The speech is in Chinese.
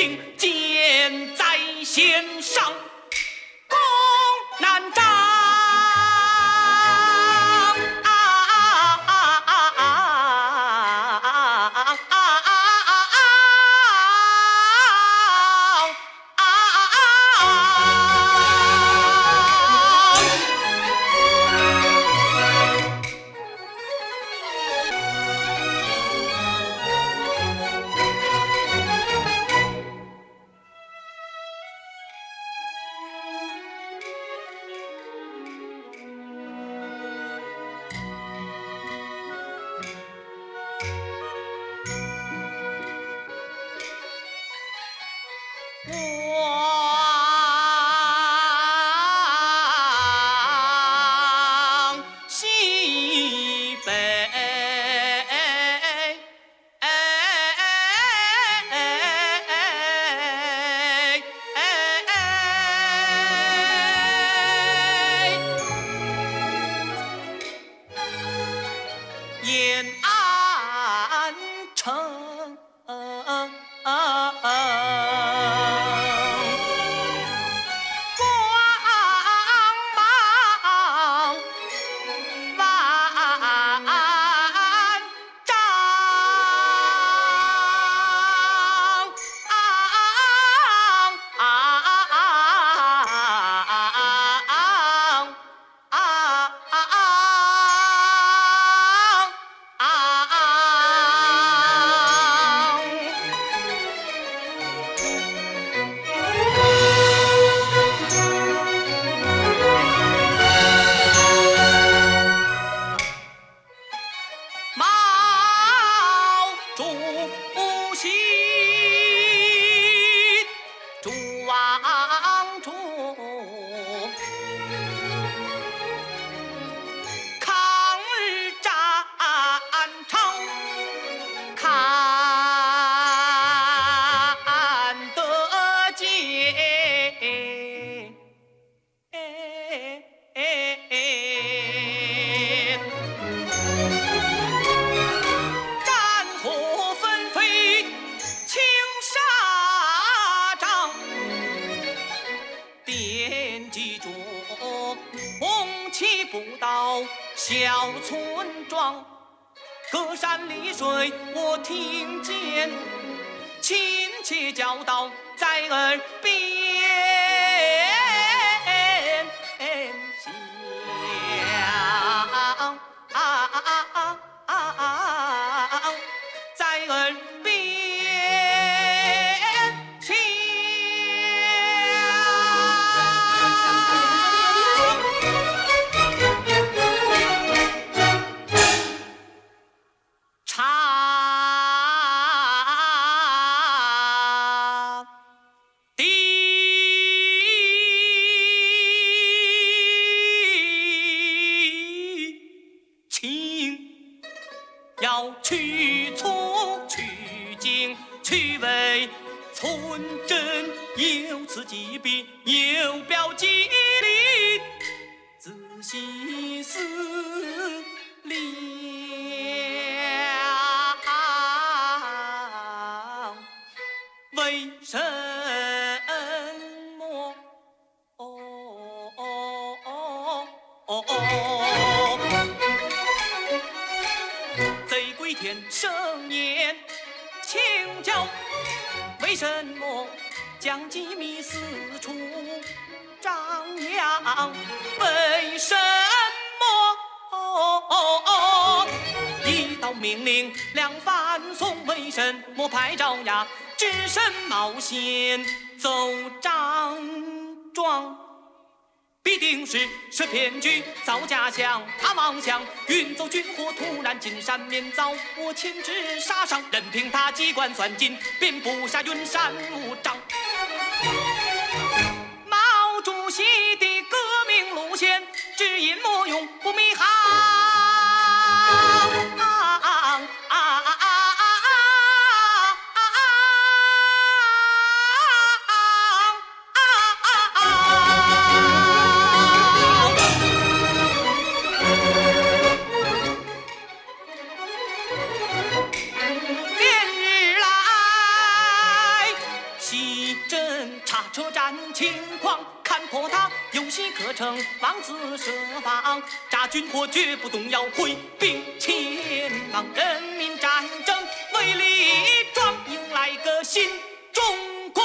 定，箭在弦上，弓难张。Oh. 村庄。隔山离水，我听见亲切教导在耳边响，在耳要去粗取精去伪，存真有此几笔，有表机灵，仔细思量，为什么？哦归天生年请教，为什么将机密四处张扬？为什么一道命令两反送？为什么拍照呀只身冒险走张庄？必定是设骗局，造假象。他妄想运走军火，突然进山免遭我牵制杀伤。任凭他机关算尽，便布下云山五丈。况看破他有戏可成，妄自设防，炸军火绝不动摇，挥兵前往，人民战争为力壮，迎来个新中国。